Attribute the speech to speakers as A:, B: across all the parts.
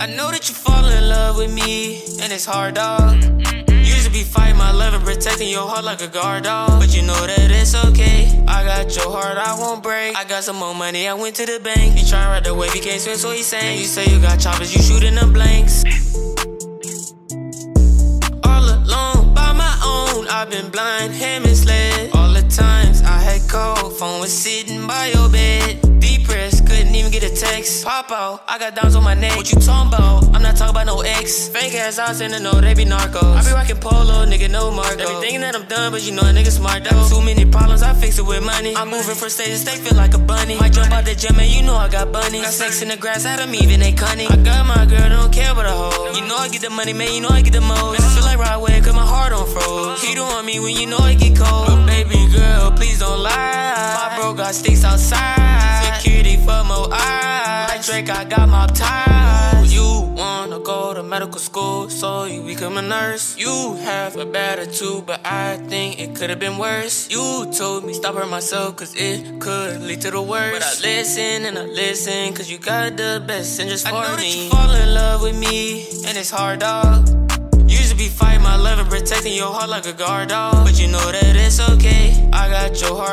A: I know that you fall in love with me, and it's hard, dog. Used to be fighting my love and protecting your heart like a guard dog. But you know that it's okay. I got your heart, I won't break. I got some more money, I went to the bank. He tryna ride the wave, he can't swim, so he saying. You say you got choppers, you shooting the blanks. All alone, by my own, I've been blind, hand misled. All the times I had cold, phone was sitting by your bed. Text. Pop out, I got diamonds on my neck. What you talking about? I'm not talking about no ex. Fake ass out in the know they be narcos. I be rocking polo, nigga, no Marco. They be thinking that I'm done, but you know a nigga smart though. Too many problems, I fix it with money. I'm moving from state to state, feel like a bunny. Might jump out the gym and you know I got bunnies. Got sex in the grass, had them even they cunning. I got my girl, don't care about a hoe. You know I get the money, man, you know I get the most. I feel like right away, cause my heart on froze. He don't want me when you know it get cold. But baby girl, please don't lie. My bro got sticks outside. Security for more eyes. Like Drake, I got my ties. You wanna go to medical school, so you become a nurse. You have a bad attitude, but I think it could have been worse. You told me stop hurt myself, cause it could lead to the worst. But I listen and I listen, cause you got the best interest for me. I know that you fall in love with me, and it's hard, dog. Used to be fighting my love and protecting your heart like a guard dog. But you know that it's okay. I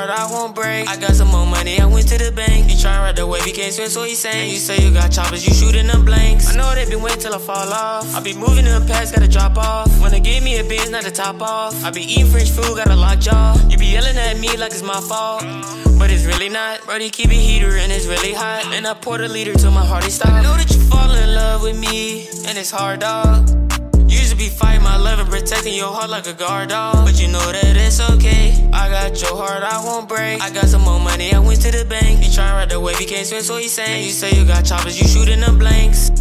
A: I won't break. I got some more money, I went to the bank. You tryna ride the wave, you can't swim, so he saying. You say you got choppers, you shooting them blanks. I know they been waiting till I fall off. I be moving them past, gotta drop off. Wanna give me a biz, not to top off. I be eating French food, got a lock jaw. You be yelling at me like it's my fault. But it's really not. Brody, keep it heater and it's really hot. And I pour the liter till my heart is stop. I know that you fall in love with me, and it's hard, dog. Be fighting my love and protecting your heart like a guard dog. But you know that it's okay. I got your heart, I won't break. I got some more money, I went to the bank. You ride the wave, you can't swim, so he saying. You say you got choppers, you shooting them blanks.